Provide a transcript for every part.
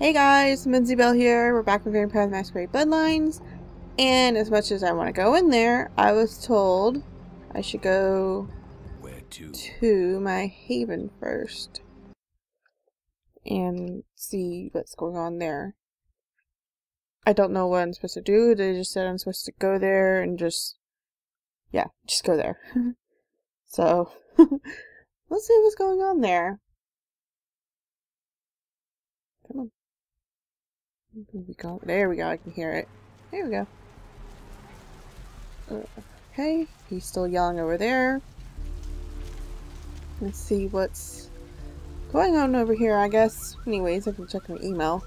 Hey guys, Mimsy Bell here. We're back with Vampire the Masquerade Bloodlines. And as much as I want to go in there, I was told I should go Where to? to my haven first. And see what's going on there. I don't know what I'm supposed to do. They just said I'm supposed to go there and just... Yeah, just go there. so, let's see what's going on there. Come on. Where we go? There we go. I can hear it. There we go. Uh, okay, he's still yelling over there. Let's see what's going on over here, I guess. Anyways, I can check my email.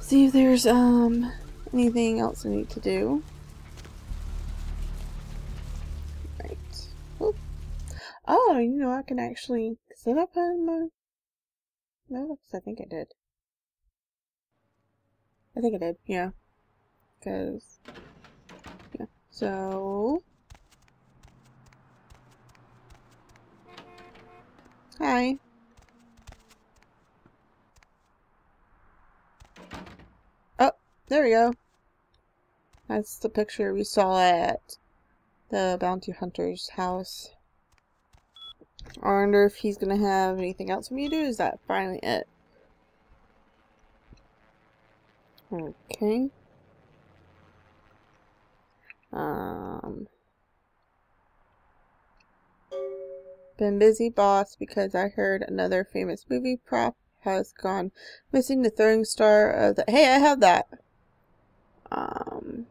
See if there's, um, anything else I need to do. Right. Oop. Oh, you know, I can actually set up on my... No, I think I did. I think I did, yeah. Because, yeah. So, hi. Oh, there we go. That's the picture we saw at the bounty hunter's house. I wonder if he's gonna have anything else for me to do. Is that finally it? Okay. Um. Been busy, boss, because I heard another famous movie prop has gone missing. The throwing star of the. Hey, I have that. Um.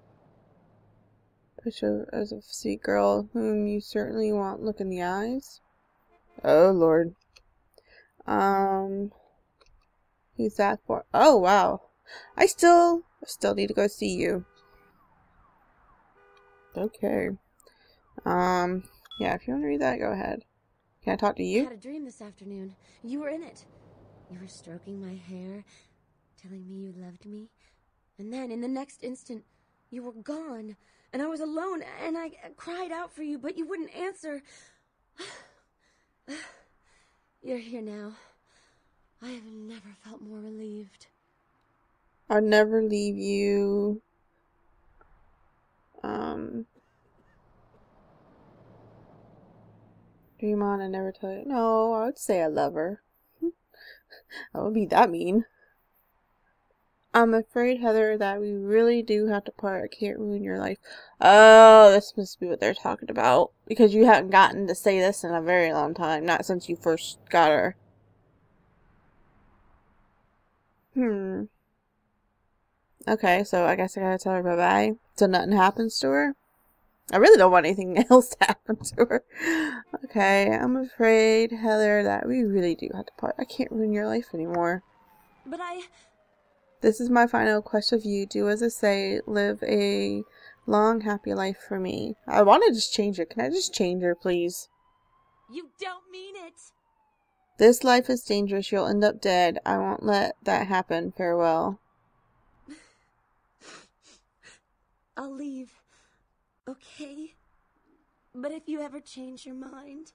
Picture as a sweet girl whom you certainly won't look in the eyes. Oh lord. Um. Who's that for? Oh wow. I still still need to go see you. Okay. Um, yeah, if you want to read that, go ahead. Can I talk to you? I had a dream this afternoon. You were in it. You were stroking my hair, telling me you loved me. And then, in the next instant, you were gone. And I was alone, and I cried out for you, but you wouldn't answer. You're here now. I have never felt more relieved. I'll never leave you. Um. Dream on and never tell you. No, I would say I love her. I would be that mean. I'm afraid, Heather, that we really do have to part. I can't ruin your life. Oh, this must be what they're talking about. Because you haven't gotten to say this in a very long time. Not since you first got her. Hmm. Okay, so I guess I gotta tell her bye bye. So nothing happens to her. I really don't want anything else to happen to her. Okay, I'm afraid, Heather, that we really do have to part. I can't ruin your life anymore. But I. This is my final request of you. Do as I say. Live a long, happy life for me. I want to just change her. Can I just change her, please? You don't mean it! This life is dangerous. You'll end up dead. I won't let that happen. Farewell. I'll leave. Okay? But if you ever change your mind.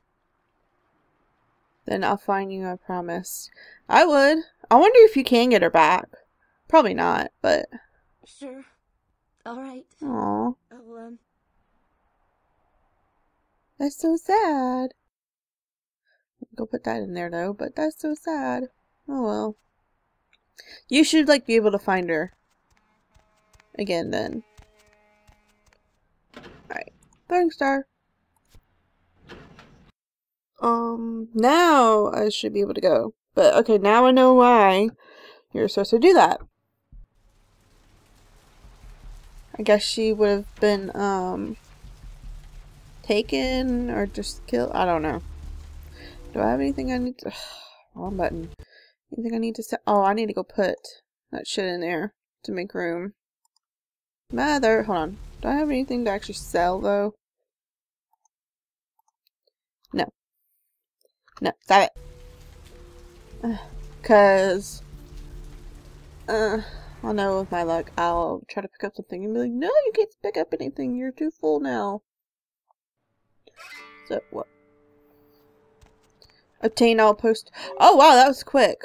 Then I'll find you, I promise. I would. I wonder if you can get her back. Probably not, but. Sure. Alright. Aw, I'll, um. that's so sad. Go put that in there though, but that's so sad. Oh well. You should like be able to find her. Again then. Throwing star. Um, now I should be able to go. But okay, now I know why you're supposed to do that. I guess she would have been, um, taken or just killed. I don't know. Do I have anything I need to. Wrong button. Anything I need to set? Oh, I need to go put that shit in there to make room. Mother, hold on. Do I have anything to actually sell though? No. No, stop it. Cause, uh, I know with my luck, I'll try to pick up something and be like, no, you can't pick up anything. You're too full now. So what? Obtain all post. Oh wow, that was quick.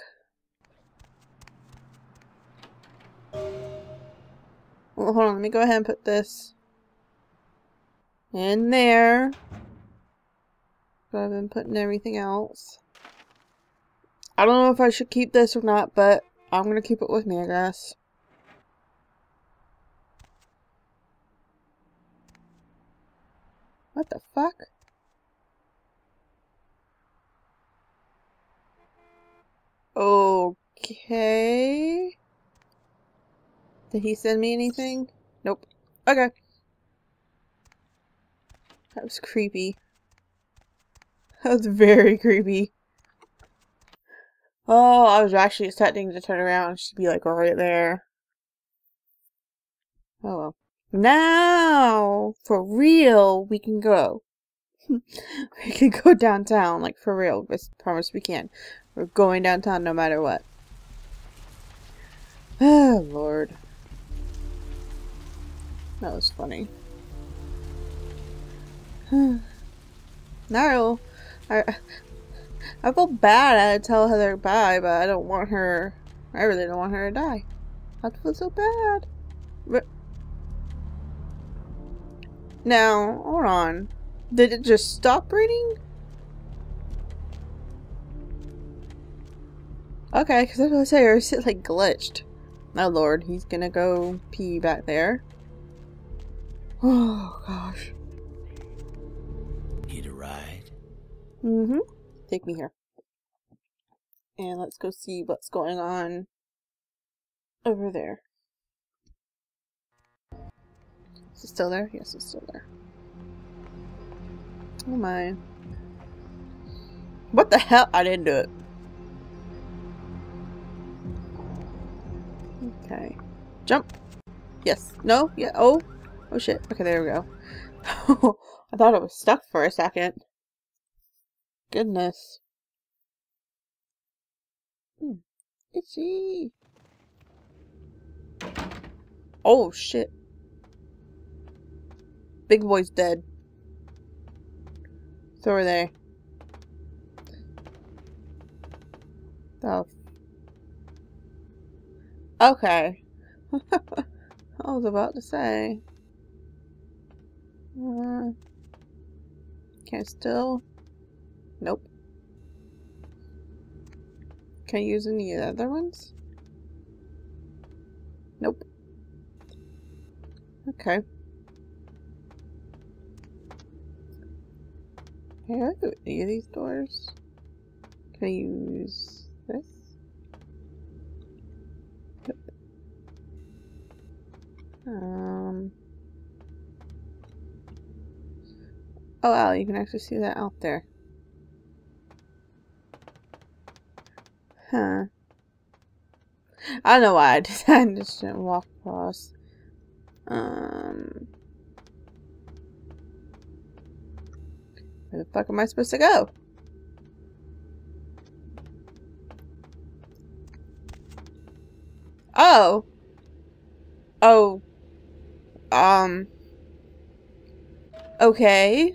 Well, hold on. Let me go ahead and put this in there. But I've been putting everything else. I don't know if I should keep this or not, but I'm gonna keep it with me, I guess. What the fuck? Okay. Did he send me anything? Nope. Okay. That was creepy. That was very creepy. Oh, I was actually expecting to turn around she'd be like right there. Oh well. Now, for real, we can go. we can go downtown, like for real. I promise we can. We're going downtown no matter what. Oh, Lord. That was funny. now, I, I feel bad I tell Heather bye, but I don't want her, I really don't want her to die. I feel so bad. But, now, hold on. Did it just stop reading? Okay, because I was to say, or is it like glitched? Oh lord, he's gonna go pee back there. Oh gosh. Need a ride? Mm-hmm. Take me here. And let's go see what's going on over there. Is it still there? Yes, it's still there. Oh my. What the hell? I didn't do it. Okay. Jump. Yes. No? Yeah. Oh. Oh shit. Okay, there we go. I thought it was stuck for a second. Goodness. Hmm. Itchy. Oh shit. Big boy's dead. So are they. The Okay. I was about to say. Uh, can I still? Nope. Can I use any of the other ones? Nope. Okay. Can I open any of these doors? Can I use this? Um. Oh wow, you can actually see that out there. Huh. I don't know why I decided to walk across. Um. Where the fuck am I supposed to go? Oh. Oh. Um. Okay.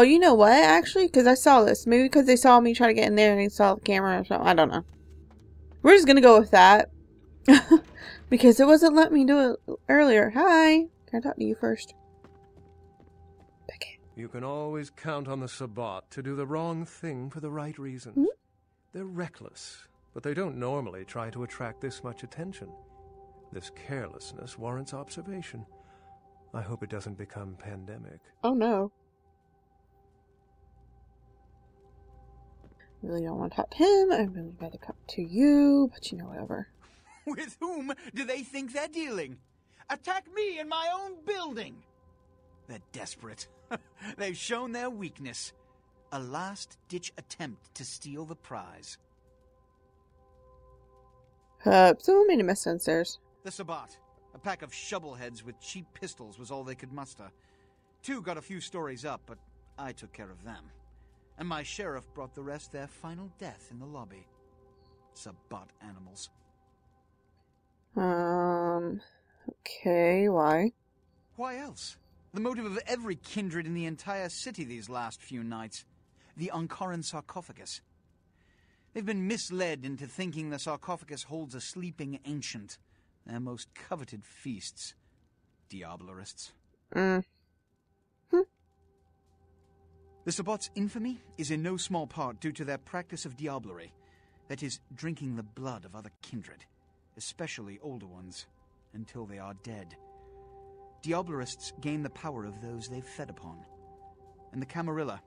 Oh, you know what, actually? Because I saw this. Maybe because they saw me try to get in there and they saw the camera or something. I don't know. We're just gonna go with that. because it wasn't letting me do it earlier. Hi. Can I talk to you first? Beckett. You can always count on the Sabbat to do the wrong thing for the right reasons. Hmm? They're reckless, but they don't normally try to attract this much attention. This carelessness warrants observation. I hope it doesn't become pandemic. Oh no. Really don't want to talk to him. I'd really rather talk to you, but you know, whatever. With whom do they think they're dealing? Attack me in my own building! They're desperate. They've shown their weakness. A last ditch attempt to steal the prize. Uh, someone made a mess downstairs. The Sabbat. A pack of shovelheads with cheap pistols was all they could muster. Two got a few stories up, but I took care of them. And my sheriff brought the rest their final death in the lobby. Sabbat animals. Um, okay, why? Why else? The motive of every kindred in the entire city these last few nights. The Ankaran sarcophagus. They've been misled into thinking the sarcophagus holds a sleeping ancient, Their most coveted feasts. Diablerists. Mm. The Sabbats' infamy is in no small part due to their practice of diablerie, that is, drinking the blood of other kindred, especially older ones, until they are dead. Diablerists gain the power of those they've fed upon. And the Camarilla,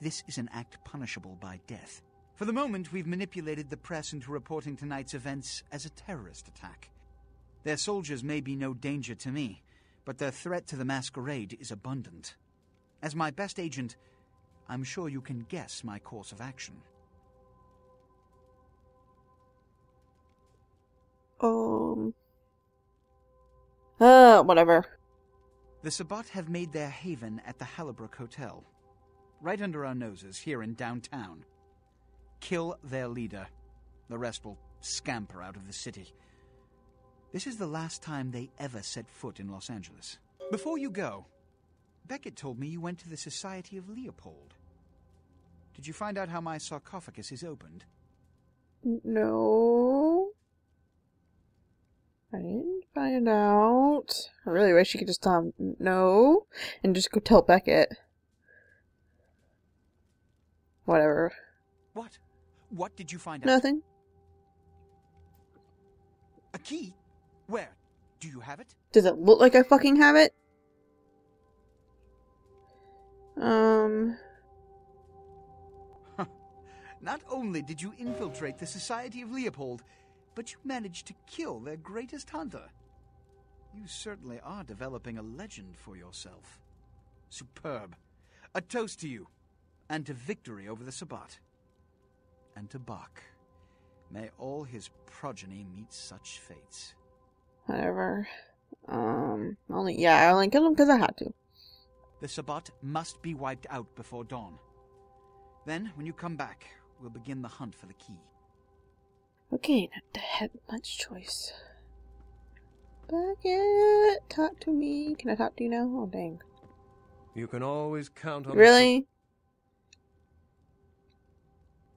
this is an act punishable by death. For the moment, we've manipulated the press into reporting tonight's events as a terrorist attack. Their soldiers may be no danger to me, but their threat to the masquerade is abundant. As my best agent, I'm sure you can guess my course of action. Um. Uh, whatever. The Sabbat have made their haven at the Hallowbrook Hotel, right under our noses here in downtown. Kill their leader. The rest will scamper out of the city. This is the last time they ever set foot in Los Angeles. Before you go, Beckett told me you went to the Society of Leopold. Did you find out how my sarcophagus is opened? No. I didn't find out. I really wish you could just tell him no and just go tell Beckett. Whatever. What? What did you find out? Nothing. A key? Where? Do you have it? Does it look like I fucking have it? Um. Not only did you infiltrate the Society of Leopold, but you managed to kill their greatest hunter. You certainly are developing a legend for yourself. Superb. A toast to you, and to victory over the Sabbat. And to Bach. May all his progeny meet such fates. Whatever. Um. Only yeah, I only killed him because I had to. The Sabbat must be wiped out before dawn. Then, when you come back, we'll begin the hunt for the key. Okay, not to have much choice. Beckett, talk to me. Can I talk to you now? Oh dang. You can always count on Really?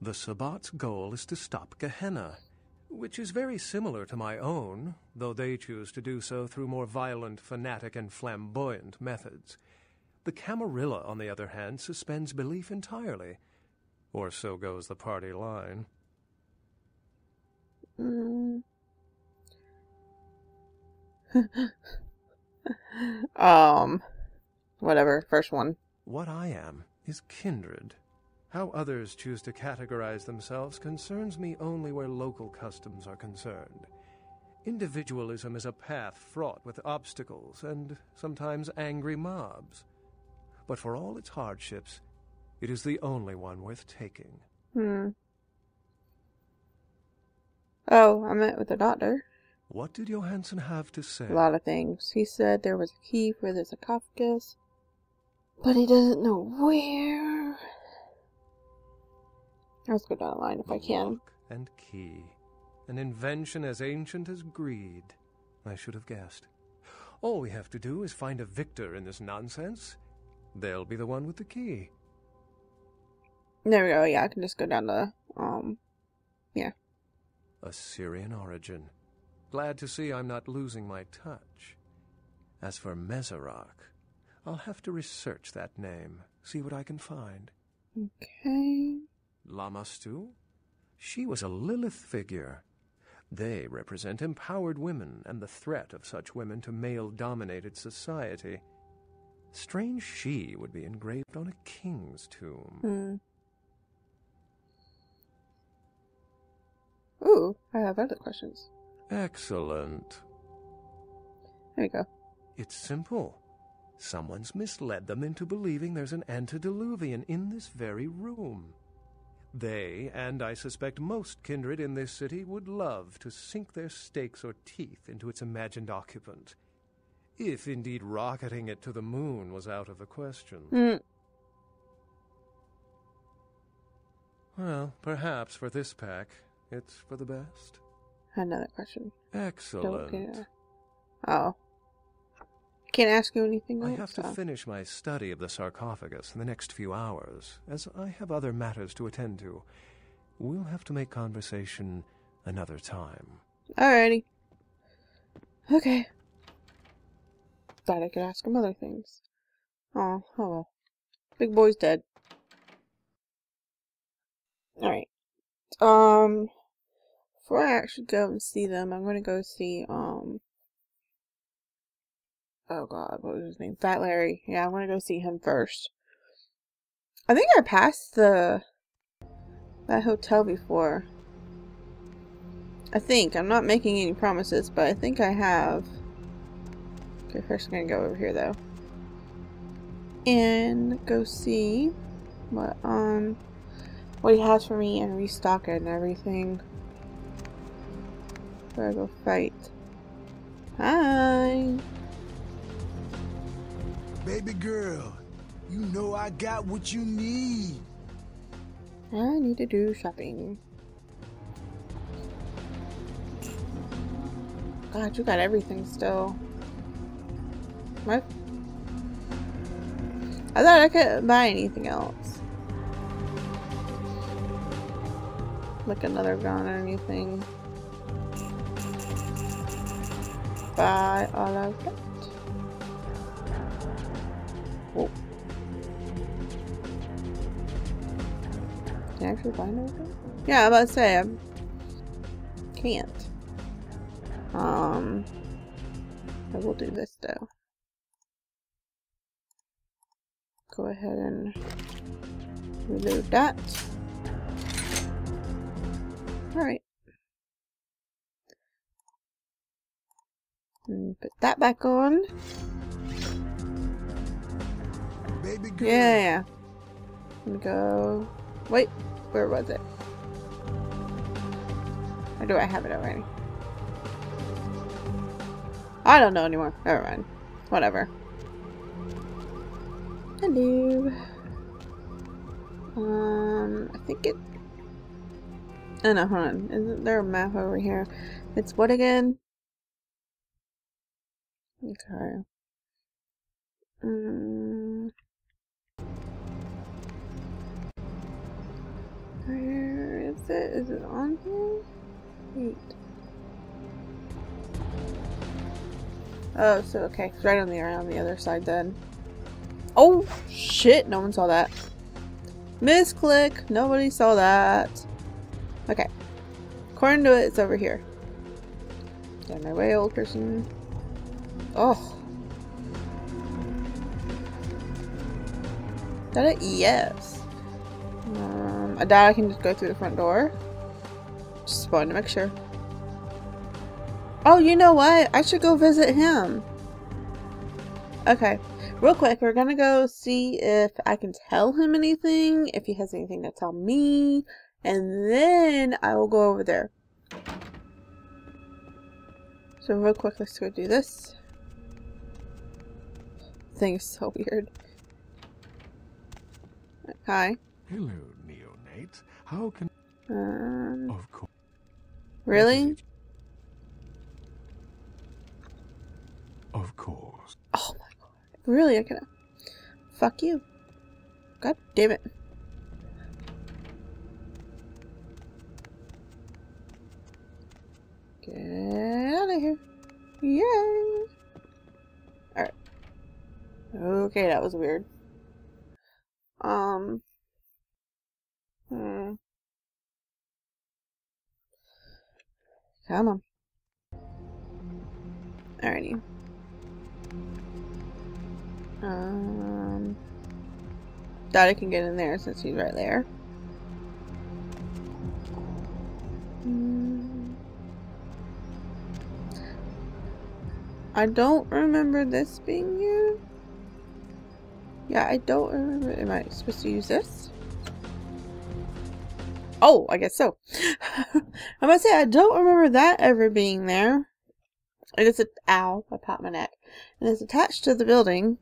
The Sabbat's goal is to stop Gehenna, which is very similar to my own, though they choose to do so through more violent, fanatic, and flamboyant methods. The Camarilla, on the other hand, suspends belief entirely. Or so goes the party line. Mm. um. Whatever. First one. What I am is kindred. How others choose to categorize themselves concerns me only where local customs are concerned. Individualism is a path fraught with obstacles and sometimes angry mobs. But for all its hardships, it is the only one worth taking. Hmm. Oh, I met with the doctor. What did Johansen have to say? A lot of things. He said there was a key for the sarcophagus, but he doesn't know where. Let's go down the line if I The can. lock and key. An invention as ancient as greed. I should have guessed. All we have to do is find a victor in this nonsense. They'll be the one with the key. There we go. Yeah, I can just go down the um. Yeah. Assyrian origin. Glad to see I'm not losing my touch. As for Meserock, I'll have to research that name, see what I can find. Okay. Lamashtu? She was a Lilith figure. They represent empowered women and the threat of such women to male dominated society. Strange she would be engraved on a king's tomb. Hmm. Ooh, I have other questions. Excellent. There we go. It's simple. Someone's misled them into believing there's an antediluvian in this very room. They, and I suspect most kindred in this city, would love to sink their stakes or teeth into its imagined occupant. If indeed rocketing it to the moon was out of the question. Hmm. Well, perhaps for this pack, it's for the best. Another question. Excellent. Oh. Can't ask you anything I else. have to finish my study of the sarcophagus in the next few hours, as I have other matters to attend to. We'll have to make conversation another time. Alrighty. Okay. Thought I could ask him other things. Oh, oh well. Big boy's dead. Alright. Um, before I actually go and see them, I'm gonna go see, um, oh god, what was his name? Fat Larry. Yeah, I'm gonna go see him first. I think I passed the, that hotel before. I think. I'm not making any promises, but I think I have. Okay, first I'm gonna go over here though. And go see what um what he has for me and restock it and everything. I go fight. Hi. Baby girl, you know I got what you need. I need to do shopping. God, you got everything still. I thought I couldn't buy anything else. Like another gun or anything. Buy all of that. Can I actually find everything? Yeah, I'm about to say, I can't. Um, I will do this though. Go ahead and reload that. Alright. And put that back on. Baby girl. Yeah, yeah. And go. Wait, where was it? Or do I have it already? I don't know anymore. Never mind. Whatever. Hello. Um, I think it. Oh no, hold on. Isn't there a map over here? It's what again? Okay. Um, where is it? Is it on here? Wait. Oh, so okay, it's right on the on the other side then. Oh shit! No one saw that. Misclick. Nobody saw that. Okay. According to it, it's over here. Get my way, old person. Oh. That it? Yes. Um, I doubt I can just go through the front door. Just wanted to make sure. Oh, you know what? I should go visit him. Okay. Real quick, we're gonna go see if I can tell him anything, if he has anything to tell me, and then I will go over there. So real quick, let's go do this. Thing is so weird. Hi. Hello, neonate. How can... Um, Of course. really? Of course. Oh my god. Really? I can. Fuck you. God damn it. Get out of here. Yay! Alright. Okay, that was weird. Um. Hmm. Come on. Alrighty. Um, I can get in there since he's right there. Hmm. I don't remember this being here. Yeah, I don't remember. Am I supposed to use this? Oh, I guess so. I must say I don't remember that ever being there. It is a ow, I popped my neck. And it's attached to the building.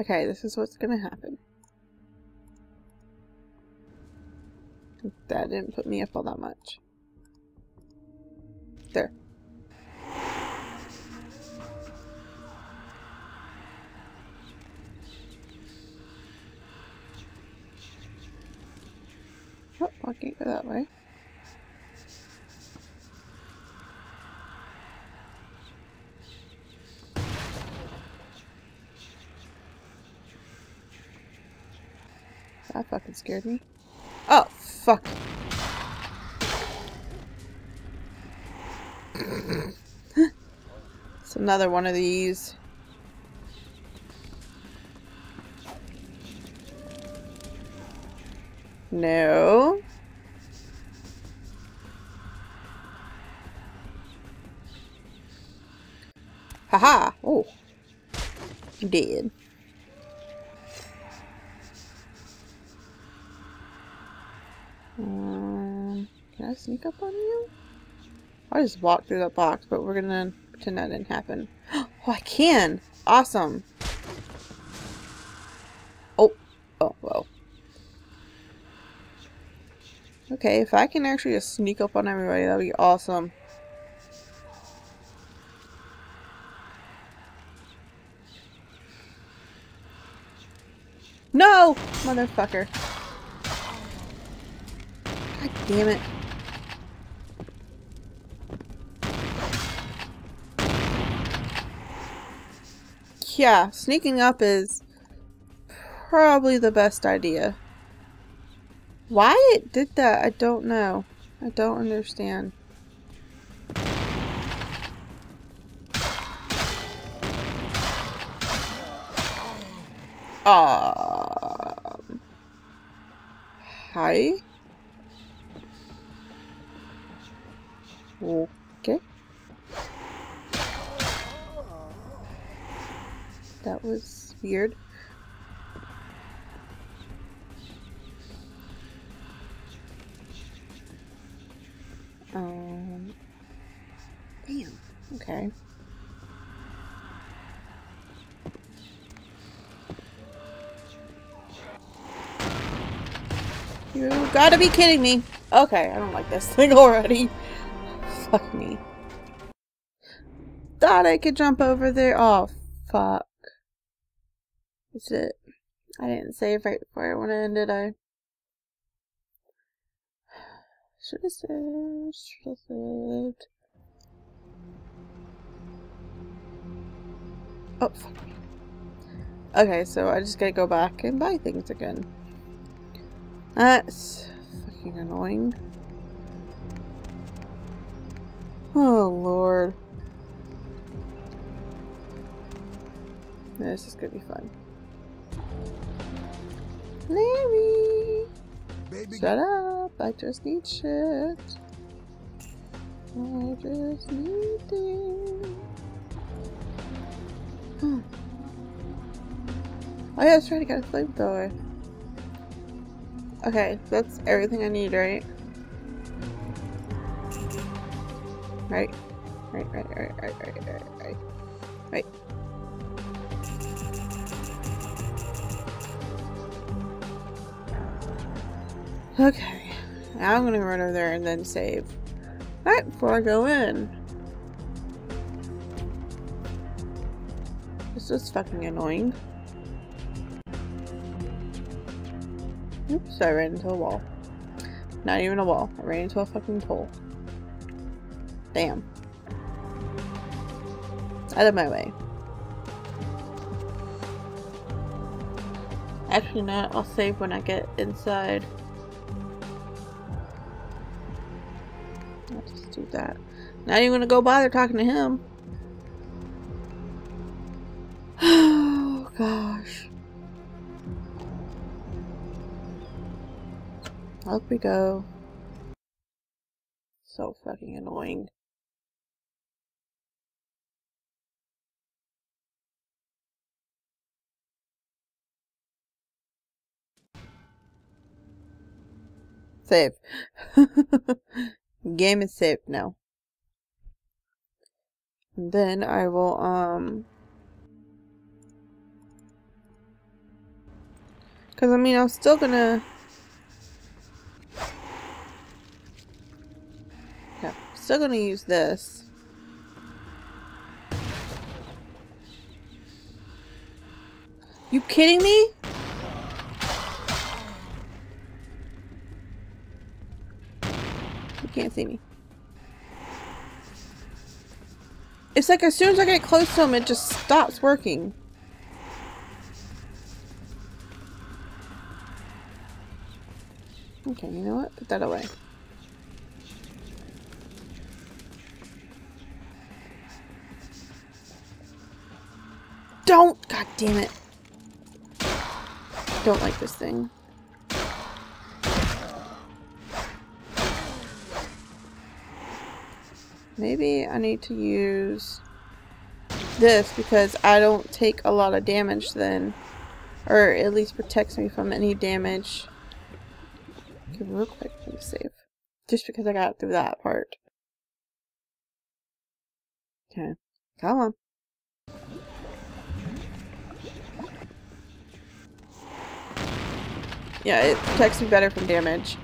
Okay, this is what's gonna happen. That didn't put me up all that much. There. Oh, I can't go that way. That fucking scared me. Oh, fuck. it's another one of these. No. Haha. Oh. Dead. Can I up on you? I just walked through that box, but we're gonna pretend that didn't happen. Oh, I can! Awesome! Oh. Oh, whoa. Okay, if I can actually just sneak up on everybody, that'd be awesome. No! Motherfucker. God damn it. Yeah, sneaking up is probably the best idea. Why it did that, I don't know. I don't understand. Um. Hi. Okay. That was weird. Um. Damn. Okay. You gotta be kidding me. Okay, I don't like this thing already. Fuck me. Thought I could jump over there. Oh, fuck. Is it? I didn't save right before I went in, did I? Should have saved. Should have saved. Oh, fuck. Okay, so I just gotta go back and buy things again. That's fucking annoying. Oh, Lord. This is gonna be fun. Larry! Baby, Shut up! I just need shit. I just need. Hmm. Oh yeah, I was trying to get a flamethrower. Okay, that's everything I need? Right, right, right, right, right, right, right. Right. Okay. Now I'm gonna run over there and then save. Right before I go in. This is fucking annoying. Oops, I ran into a wall. Not even a wall. I ran into a fucking pole. Damn. Out of my way. Actually not, I'll save when I get inside. Do that. Not even gonna go bother talking to him. Oh gosh. Up we go. So fucking annoying. Save. Game is saved now. Then I will, um... Because, I mean, I'm still gonna... Yeah, still gonna use this. You kidding me? You can't see me. It's like as soon as I get close to him, it just stops working. Okay, you know what? Put that away. Don't! God damn it. Don't like this thing. Maybe I need to use this because I don't take a lot of damage then. Or at least protects me from any damage. Okay, real quick, let me save. Just because I got through that part. Okay. Come on. Yeah, it protects me better from damage.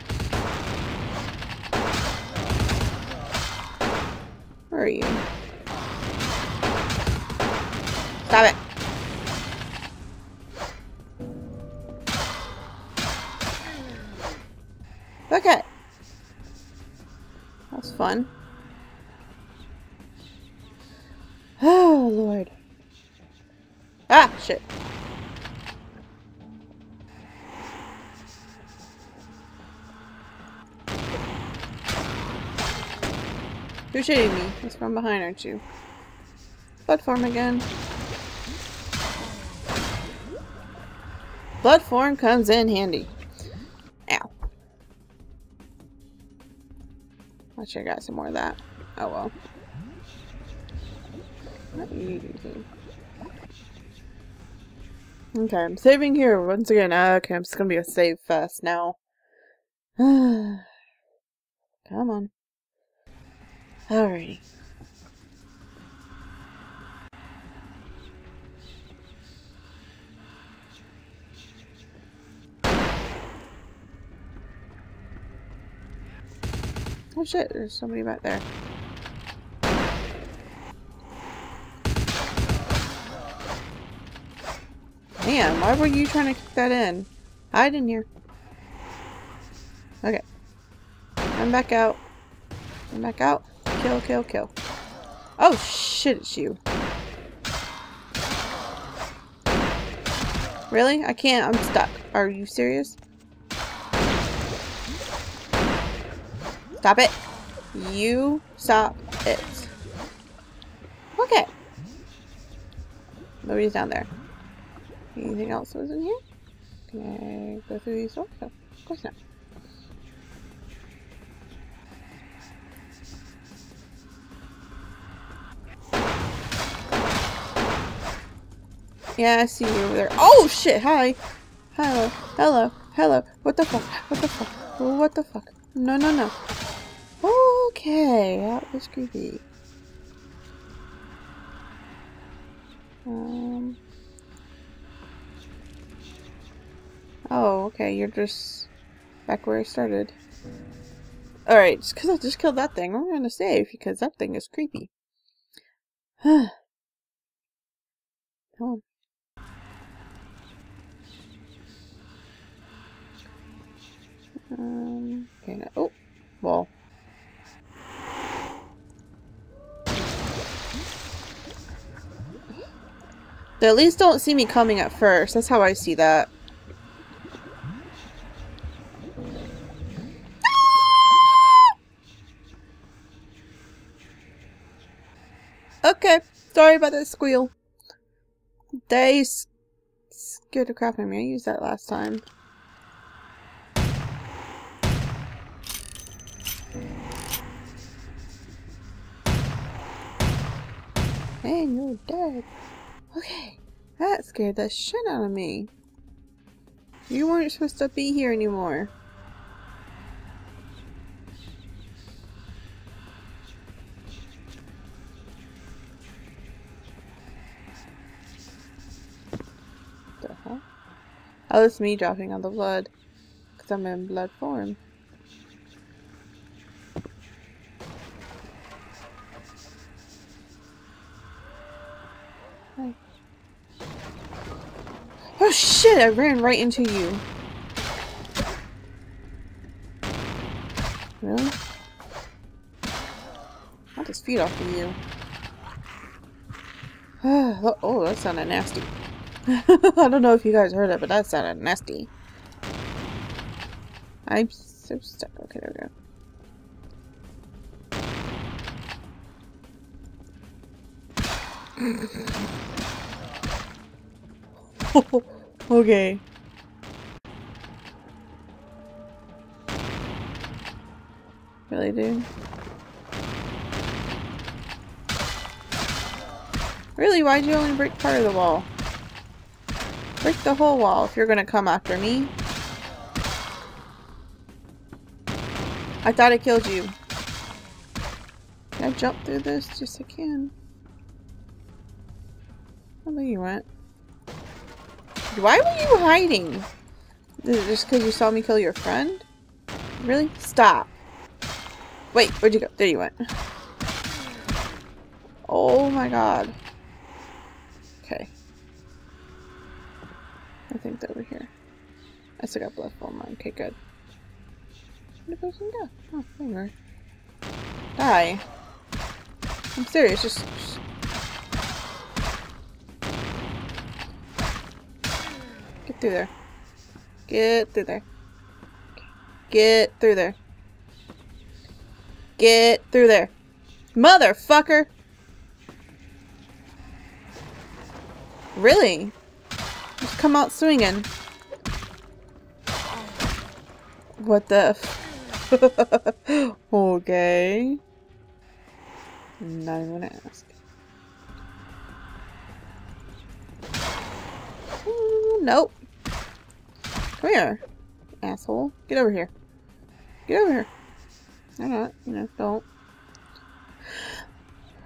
Are you? Stop it. Okay. That was fun. Oh, Lord. Ah, shit. You're shooting me. From behind, aren't you? Blood form again. Blood form comes in handy. Ow. I should have got some more of that. Oh well. Okay, I'm saving here once again. Uh, okay, I'm just gonna be a save fest now. Come on. Alrighty. Oh shit, there's somebody back there. Man, why were you trying to kick that in? Hide in here. Okay. I'm back out. I'm back out. Kill, kill, kill. Oh shit, it's you. Really? I can't. I'm stuck. Are you serious? Stop it. You stop it. Okay. Nobody's down there. Anything else was in here? Can I go through these doors? No, of course not. Yeah, I see you over there. Oh shit, hi. Hello, hello, hello. What the fuck? What the fuck? What the fuck? No, no, no. Okay, that was creepy. Um. Oh, okay, you're just back where I started. Alright, just because I just killed that thing, we're gonna save because that thing is creepy. Come on. Um, okay, oh, wall. They at least don't see me coming at first. That's how I see that. Okay, sorry about that squeal. They scared the crap out of me. I used that last time. Man, you're dead. Okay, that scared the shit out of me. You weren't supposed to be here anymore. The hell? Oh, it's me dropping on the blood. Because I'm in blood form. Oh shit, I ran right into you. Really? I'll just feed off of you. Oh, oh, that sounded nasty. I don't know if you guys heard it, but that sounded nasty. I'm so stuck. Okay, there we go. okay. Really, dude? Really? Why'd you only break part of the wall? Break the whole wall if you're gonna come after me. I thought I killed you. Can I jump through this? Yes, I can. I know you went. Why were you hiding? Just because you saw me kill your friend? Really? Stop. Wait, where'd you go? There you went. Oh my god. Okay. I think they're over here. I still got blood on mine. Okay, good. Where the person go? Oh, there you are. Die. I'm serious, just, just... through there. Get through there. Get through there. Get through there. Motherfucker! Really? Just come out swinging. What the okay. Not even gonna ask. Ooh, nope. Come here, asshole. Get over here. Get over here. I'm not, you know, don't.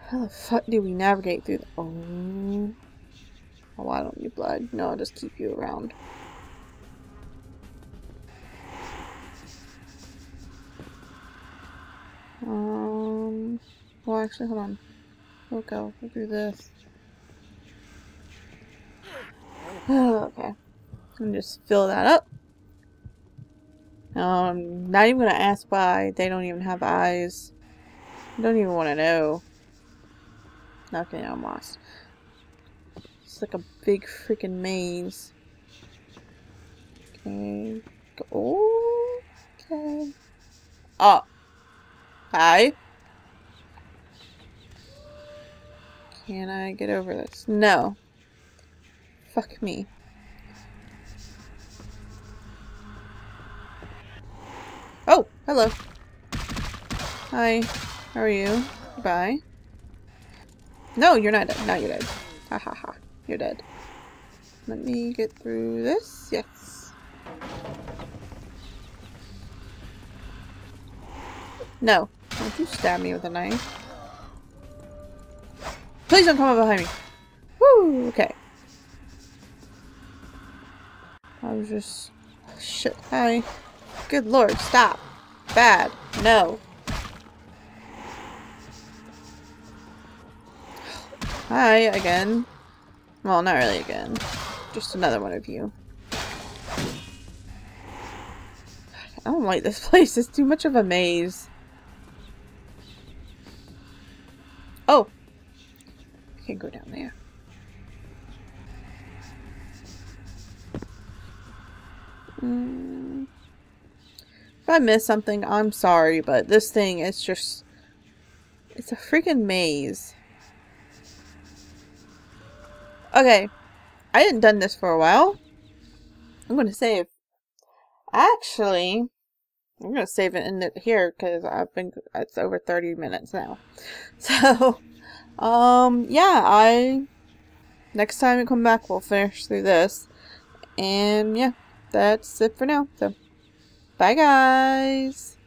How the fuck do we navigate through the- Oh. Oh, I don't you blood. No, I'll just keep you around. Um, well, actually, hold on. We'll go. We'll do this. okay. And just fill that up. Um, not even gonna ask why they don't even have eyes. I don't even want to know. Okay, I'm lost. It's like a big freaking maze. Okay. Okay. Oh. Hi. Can I get over this? No. Fuck me. Oh, hello. Hi. How are you? Bye. No, you're not dead. Now you're dead. Ha ha ha. You're dead. Let me get through this. Yes. No. Don't you stab me with a knife. Please don't come up behind me. Woo! Okay. I was just... Shit. Hi. Good lord, stop. Bad. No. Hi, again. Well, not really again. Just another one of you. I don't like this place. It's too much of a maze. Oh! I can go down there. Mm. If I missed something, I'm sorry, but this thing is just... It's a freaking maze. Okay. I hadn't done this for a while. I'm going to save. Actually, I'm going to save it in here because I've been, it's over 30 minutes now. So, um, yeah, I, next time we come back, we'll finish through this. And yeah, that's it for now. So, bye guys.